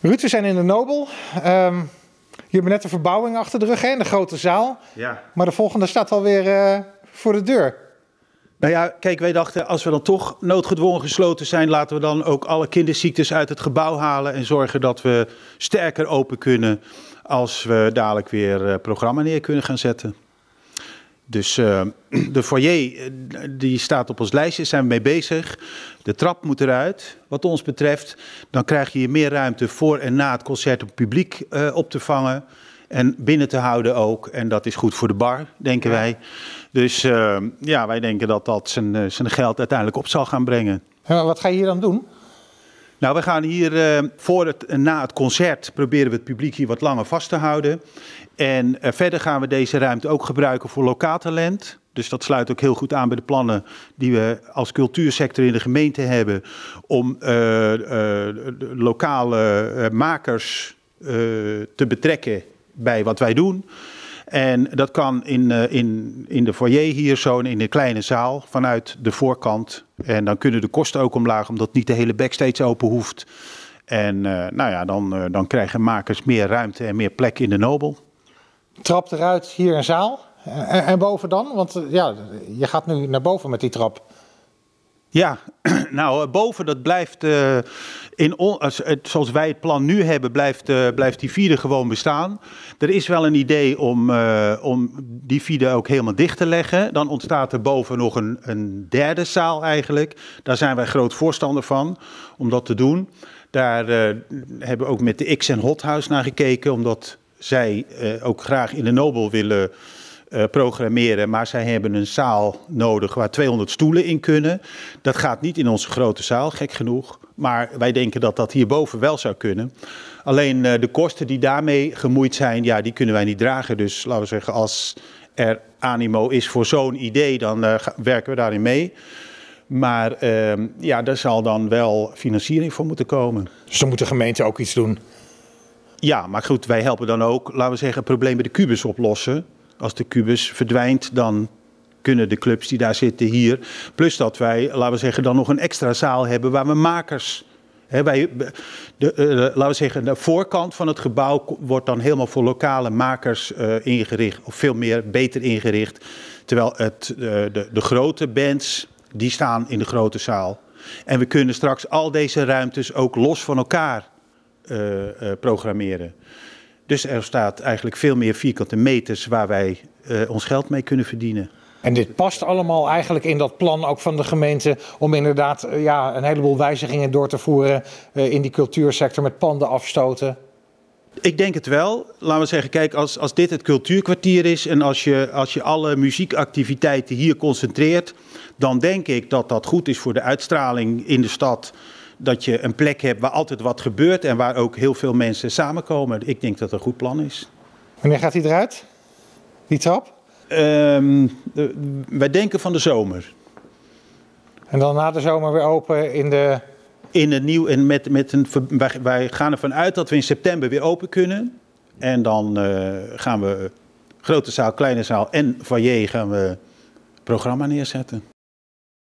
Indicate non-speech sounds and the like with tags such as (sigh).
Ruud, we zijn in de Nobel. Um, je hebt net een verbouwing achter de rug, hè, in de grote zaal. Ja. Maar de volgende staat alweer uh, voor de deur. Nou ja, kijk, wij dachten, als we dan toch noodgedwongen gesloten zijn, laten we dan ook alle kinderziektes uit het gebouw halen en zorgen dat we sterker open kunnen als we dadelijk weer uh, programma neer kunnen gaan zetten. Dus uh, (clears throat) de foyer die staat op ons lijstje, zijn we mee bezig. De trap moet eruit. Wat ons betreft, dan krijg je hier meer ruimte voor en na het concert om publiek uh, op te vangen. En binnen te houden ook. En dat is goed voor de bar, denken wij. Dus uh, ja, wij denken dat dat zijn, zijn geld uiteindelijk op zal gaan brengen. Ja, wat ga je hier dan doen? Nou, we gaan hier uh, voor het, na het concert proberen we het publiek hier wat langer vast te houden. En uh, verder gaan we deze ruimte ook gebruiken voor lokaal talent. Dus dat sluit ook heel goed aan bij de plannen die we als cultuursector in de gemeente hebben. Om uh, lokale makers te betrekken bij wat wij doen. En dat kan in, uh, in, in de foyer hier zo in de kleine zaal vanuit de voorkant. En dan kunnen de kosten ook omlaag, omdat niet de hele backstage open hoeft. En uh, nou ja, dan, uh, dan krijgen makers meer ruimte en meer plek in de Nobel. Trap eruit, hier een zaal. En, en boven dan? Want ja, je gaat nu naar boven met die trap. Ja, (clears throat) nou, boven dat blijft, uh, in on, als, zoals wij het plan nu hebben, blijft, uh, blijft die vierde gewoon bestaan. Er is wel een idee om, om die vierde ook helemaal dicht te leggen. Dan ontstaat er boven nog een, een derde zaal eigenlijk. Daar zijn wij groot voorstander van, om dat te doen. Daar hebben we ook met de X en Hothouse naar gekeken, omdat zij ook graag in de Nobel willen uh, programmeren, maar zij hebben een zaal nodig waar 200 stoelen in kunnen. Dat gaat niet in onze grote zaal, gek genoeg. Maar wij denken dat dat hierboven wel zou kunnen. Alleen uh, de kosten die daarmee gemoeid zijn, ja, die kunnen wij niet dragen. Dus laten we zeggen, als er animo is voor zo'n idee, dan uh, werken we daarin mee. Maar ja, daar zal dan wel financiering voor moeten komen. Dus dan moet de gemeente ook iets doen? Ja, maar goed, wij helpen dan ook, laten we zeggen, het probleem bij de kubus oplossen. Als de kubus verdwijnt, dan kunnen de clubs die daar zitten hier. Plus dat wij, laten we zeggen, dan nog een extra zaal hebben waar we makers. Hè, wij, de, uh, laten we zeggen, de voorkant van het gebouw wordt dan helemaal voor lokale makers uh, ingericht. Of veel meer beter ingericht. Terwijl het, de, de grote bands, die staan in de grote zaal. En we kunnen straks al deze ruimtes ook los van elkaar programmeren. Dus er staat eigenlijk veel meer vierkante meters waar wij uh, ons geld mee kunnen verdienen. En dit past allemaal eigenlijk in dat plan ook van de gemeente om inderdaad uh, ja, een heleboel wijzigingen door te voeren uh, in die cultuursector met panden afstoten. Ik denk het wel. Laten we zeggen, kijk, als, als dit het cultuurkwartier is en als je, als je alle muziekactiviteiten hier concentreert, dan denk ik dat dat goed is voor de uitstraling in de stad dat je een plek hebt waar altijd wat gebeurt en waar ook heel veel mensen samenkomen. Ik denk dat dat een goed plan is. Wanneer gaat hij eruit? Die trap? Um, de, wij denken van de zomer. En dan na de zomer weer open in de. In een nieuw. En met, met een, wij, wij gaan ervan uit dat we in september weer open kunnen. En dan uh, gaan we grote zaal, kleine zaal en foyer gaan we programma neerzetten.